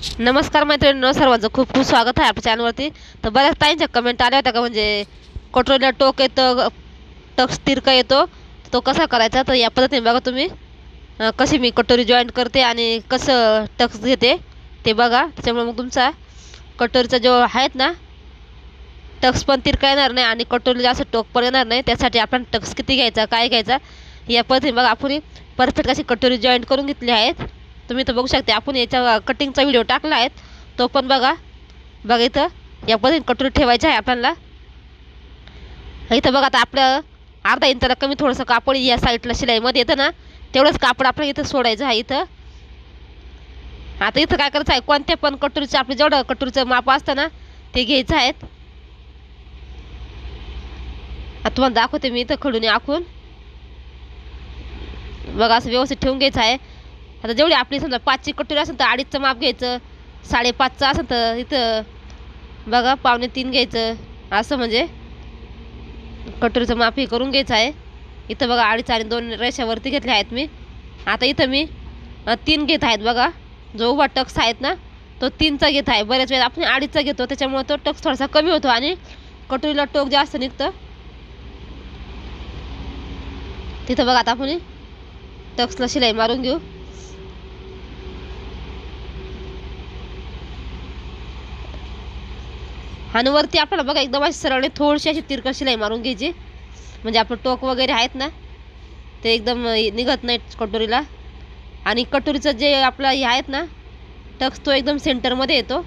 नमस्कार मैत्रिणींनो सर्वांचं खूप खूप स्वागत आहे आपल्या चॅनलवरती. तर बऱ्याच ताईंच्या कमेंट आल्या होत्या का म्हणजे कटोरीला टोक येतं टक्स तिरका येतो. तो कसा करायचा? तर या पद्धतीने बघा तुम्ही. कशी मी कटोरी जॉईंट करते आणि कसं टक्स घेते ते बघा. त्याच्यामुळे मग तुमचा कटोरीचा जो आहेत ना टक्स पण तिरका येणार नाही आणि कटोरीला असं टोक पण येणार नाही. त्यासाठी आपण टक्स किती घ्यायचा काय घ्यायचा? या पद्धतीने बघा आपण परफेक्ट अशी कटोरी जॉईंट करून घेतली आहेत. तुम्ही तर बघू शकता आपण याच्या कटिंगचा व्हिडिओ टाकला आहे. तो पण बघा. बघा इथं या पद्धतीने कटोरी ठेवायचं आहे आपल्याला. इथं बघा आता आपलं अर्धा इंचाला कमी थोडंसं कापड या साईडला शिलाईमध्ये येतं ना तेवढंच कापड आपल्याला इथं सोडायचं आहे इथं. आता इथं काय करायचं आहे कोणत्या पण कटोरीचं आपलं जेवढं कटोरीचं माप असतं ना ते घ्यायचं आहेत. आता तुम्हाला दाखवते मी इथं खडून आखून. बघा असं व्यवस्थित ठेवून घ्यायचं आहे. आता जेवढी आपली समजा पाचची कटोरी असेल तर अडीचचं माप घ्यायचं साडेपाचचं असेल तर इथं बघा पावणे तीन घ्यायचं. असं म्हणजे कटोरीचं माप हे करून घ्यायचं आहे. इथं बघा अडीच आणि दोन रेषावरती घेतल्या आहेत मी. आता इथं मी तीन घेत आहेत बघा. जो उभा टक्स आहेत ना तो तीनचा घेत आहे. बऱ्याच वेळेस आपण अडीचचा घेतो त्याच्यामुळे तो टक्स थोडासा कमी होतो आणि कटोरीला टोक जास्त निघतं. तिथं बघा आता आपण टक्सला शिलाई मारून घेऊ. आणि वरती आपल्याला बघा एकदम अशी सरळ थोडीशी अशी तिरकट शिलाई मारून घ्यायची. म्हणजे आपलं टोक वगैरे आहेत ना ते एकदम निघत नाहीत कटोरीला. आणि कटोरीचं जे आपलं हे आहेत ना टक्स तो एकदम सेंटरमध्ये येतो.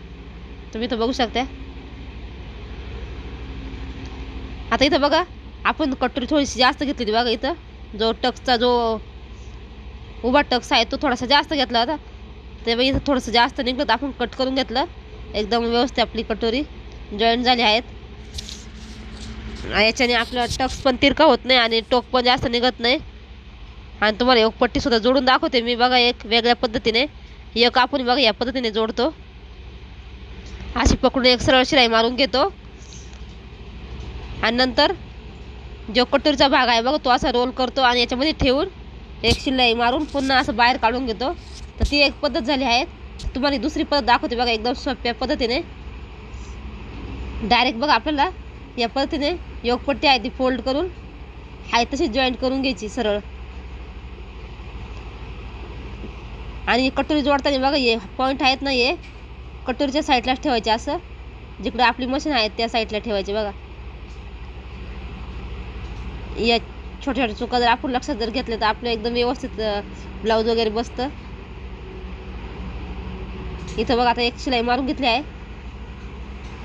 तुम्ही इथं बघू शकता. आता इथं बघा आपण कटोरी थोडीशी जास्त घेतली बघा इथं. जो टक्सचा जो उभा टक्स आहे तो थोडासा जास्त घेतला होता. ते बघा इथं थोडंसं जास्त निघलं तर आपण कट करून घेतलं. एकदम व्यवस्थित आपली कटोरी. जॉईन झाले आहेत. याच्याने आपलं टक्स पण तिरका होत नाही आणि टोक पण जास्त निघत नाही. आणि तुम्हाला एक पट्टीसुद्धा जोडून दाखवते मी. बघा एक वेगळ्या पद्धतीने. एक आपण बघा या पद्धतीने जोडतो. अशी पकडून एक सरळ शिलाई मारून घेतो. आणि नंतर जो कटोरीचा भाग आहे बघा तो असा रोल करतो आणि याच्यामध्ये ठेवून एक शिलाई मारून पुन्हा असं बाहेर काढून घेतो. तर ती एक पद्धत झाली आहे. तुम्हाला दुसरी पद्धत दाखवते बघा एकदम सोप्या पद्धतीने. डायरेक्ट बघा आपल्याला या पद्धतीने योगपट्टी आहे ती फोल्ड करून आहे तशी जॉईंट करून घ्यायची सरळ. आणि कटोरी जोडताना बघा हे पॉईंट आहेत ना हे कटोरीच्या साईडलाच ठेवायचे असं. जिकडे आपली मशीन आहे त्या साईडला ठेवायची बघा. या छोट्या छोट्या चुका जर आपण लक्षात जर घेतल्या तर आपलं एकदम व्यवस्थित ब्लाऊज वगैरे बसतं. इथं बघा आता एक शिलाई मारून घेतली आहे.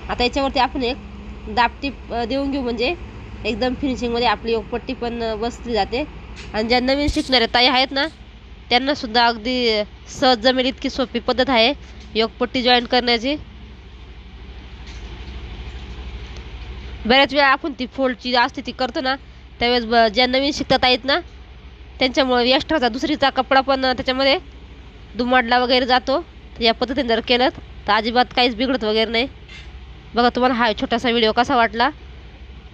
आता याच्यावरती आपण एक दापटीप देऊन घेऊ म्हणजे एकदम फिनिशिंगमध्ये आपली योगपट्टी पण बसली जाते. आणि ज्या नवीन शिकणाऱ्या ताई आहेत ना त्यांनासुद्धा अगदी सहज जमेल इतकी सोपी पद्धत आहे योगपट्टी जॉईन करण्याची. बऱ्याच वेळा आपण ती फोल्डची असते ती करतो ना त्यावेळेस ब ज्या नवीन शिकतात आहेत ना त्यांच्यामुळे एक्स्ट्राचा दुसरीचा कपडा पण त्याच्यामध्ये दुमाडला वगैरे जातो. या पद्धतीने जर केलं तर अजिबात काहीच बिघडत वगैरे नाही. बघा तुम्हाला हा छोटासा व्हिडिओ कसा वाटला?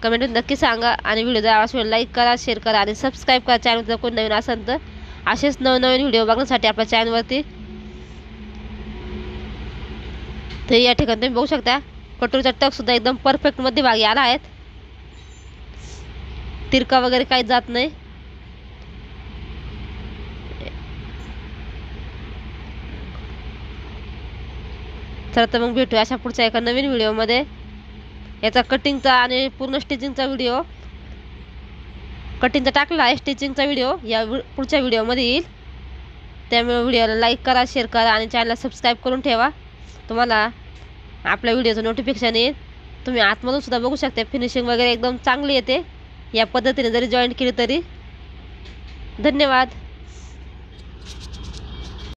कमेंट नक्की सांगा आणि व्हिडिओ जर आवडला लाईक करा शेअर करा आणि सबस्क्राईब करा. चॅनल जर कोण नवीन असेल तर असेच नवनवीन व्हिडिओ बघण्यासाठी आपल्या चॅनलवरती तर या ठिकाणी तुम्ही बघू शकता कटोरीचा टकसुद्धा एकदम परफेक्टमध्ये भागी आला आहेत तिरका वगैरे काहीच जात नाही. तर तर मग भेटू अशा पुढच्या एका नवीन व्हिडिओमध्ये. याचा कटिंगचा आणि पूर्ण स्टिचिंगचा व्हिडिओ. कटिंगचा टाकला आहे स्टिचिंगचा व्हिडिओ. या पुढच्या व्हिडिओमध्ये येईल. त्यामुळे व्हिडिओला लाईक करा शेअर करा आणि चॅनलला सबस्क्राईब करून ठेवा. तुम्हाला आपल्या व्हिडिओचं नोटिफिकेशन येईल. तुम्ही आतमधून सुद्धा बघू शकता फिनिशिंग वगैरे एकदम चांगली येते. या पद्धतीने जरी जॉईन केली तरी. धन्यवाद.